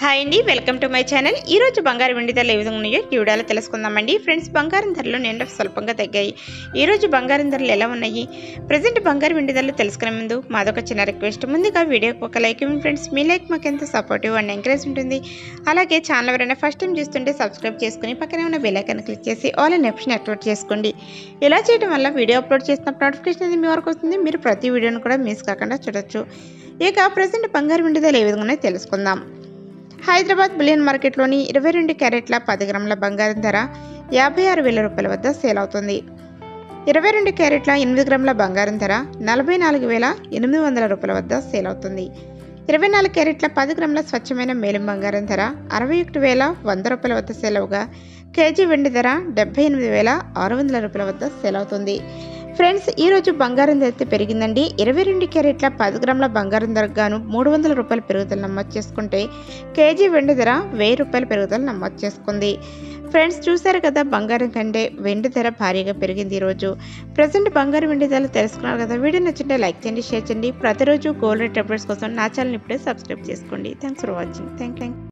Hi అండి welcome to my channel ఈ రోజు బంగారు వెండి ధరలు ఏ విధంగా ఉన్నాయో ఈ వీడియోలో తెలుసుకుందామండి. ఫ్రెండ్స్ బంగారం ధరలు నిన్న స్వల్పంగా తగ్గాయి. ఈరోజు బంగారం ధరలు ఎలా ఉన్నాయి? ప్రజెంట్ బంగారు వెండి ధరలు తెలుసుకునే ముందు మాదొక చిన్న రిక్వెస్ట్ ముందుగా వీడియోకి ఒక లైక్ ఇవ్వండి ఫ్రెండ్స్ మీ లైక్ మాకు ఎంత సపోర్టివ్ అండ్ ఎంకరేజ్ ఉంటుంది. అలాగే ఛానల్ ఎవరైనా ఫస్ట్ టైం చూస్తుంటే సబ్స్క్రైబ్ చేసుకుని పక్కనే ఉన్న బెల్ క్లిక్ చేసి ఆల్ అండ్ ఆప్షన్ యాక్టివేట్ చేసుకోండి. ఇలా చేయడం వల్ల వీడియో అప్లోడ్ చేసినప్పుడు నోటిఫికేషన్ అనేది మీ వరకు వస్తుంది. మీరు ప్రతి వీడియోను కూడా మిస్ కాకుండా చూడొచ్చు. ఇక ప్రజెంట్ బంగారు వెండి ధరలు ఏ విధంగా ఉన్నాయో తెలుసుకుందాం. హైదరాబాద్ బులియన్ మార్కెట్లోని ఇరవై రెండు క్యారెట్ల పది గ్రాముల బంగారం ధర యాభై ఆరు వేల రూపాయల వద్ద సేల్ అవుతుంది. ఇరవై రెండు క్యారెట్ల ఎనిమిది గ్రాముల బంగారం ధర నలభై నాలుగు వేల ఎనిమిది వందల రూపాయల వద్ద సేల్ అవుతుంది. ఇరవై నాలుగు క్యారెట్ల పది గ్రాముల స్వచ్ఛమైన మేలిం బంగారం ధర అరవై ఒకటి వేల వంద రూపాయల వద్ద సేల్ అవగా కేజీ వెండి ధర డెబ్బై ఎనిమిది వేల ఆరు వందల రూపాయల వద్ద సేల్ అవుతుంది. ఫ్రెండ్స్ ఈ రోజు బంగారం ధర అయితే పెరిగిందండి. ఇరవై రెండు క్యారెట్ల పది గ్రాముల బంగారం ధరకు గాను మూడు వందల రూపాయల పెరుగుదల నమోదు చేసుకుంటే కేజీ వెండి ధర వెయ్యి రూపాయల పెరుగుదల నమోదు చేసుకుంది. ఫ్రెండ్స్ చూశారు కదా బంగారం కంటే వెండి ధర భారీగా పెరిగింది ఈరోజు ప్రజెంట్ బంగారం వెండి ధరలు తెలుసుకున్నారు కదా వీడియో నచ్చింటే లైక్ చేయండి షేర్ చేయండి. ప్రతిరోజు గోల్డ్ రేట్ అప్డేట్స్ కోసం నా ఛానల్ ఇప్పుడే సబ్స్క్రైబ్ చేసుకోండి. Thanks for watching. Thank thank